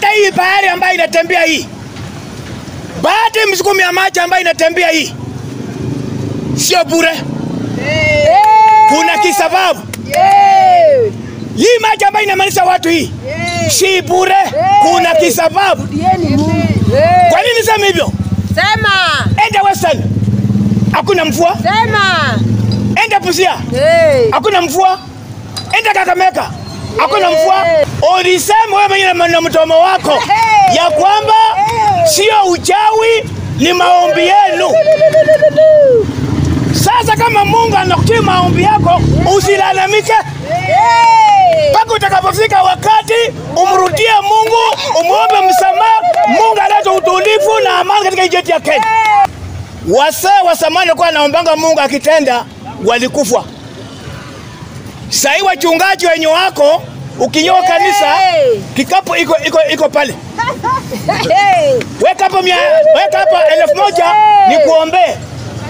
hata hii bahari ambayo inatembea hii, bahati msukumi ya maji ambayo inatembea hii. Sio bure, kuna kisababu. Hii maji ambayo inamaanisha watu hii. Si bure, kuna kisababu. Kwa nini sema hivyo? Sema. Enda Western. Hakuna mvua, Sema. enda Busia. Hakuna mvua, enda Kakamega. Hakuna mvua. Ulisema wewe mwenyewe na mdomo wako. Ya kwamba sio uchawi, ni maombi yenu. Sasa kama Mungu anakutii maombi yako, usilalamike. Mpaka utakapofika wakati umrudie Mungu, umwombe msamaha, Mungu alete utulivu na amani katika nchi yetu ya Kenya. Wasee wa zamani walikuwa wanaombanga Mungu, akitenda walikufa. Sahii wachungaji wenye wako ukinyoa kanisa, kikapu iko, iko, iko pale, weka hapo mia, weka hapo elfu moja ni kuombee.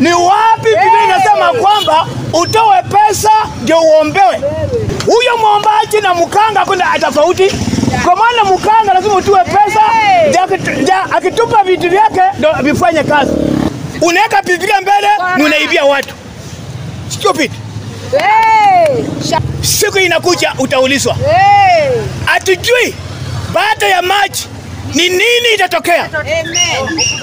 Ni wapi Biblia inasema kwamba utoe pesa ndio uombewe? Huyo mwombaji na mkanga kuna tofauti, kwa maana mkanga lazima utoe pesa ndio akitu- ndio akitupa vitu vyake ndio vifanye kazi. Unaweka Biblia mbele unaibia watu. Stupid. Siku inakuja utaulizwa, hatujui baada ya maji ni nini itatokea. Amen.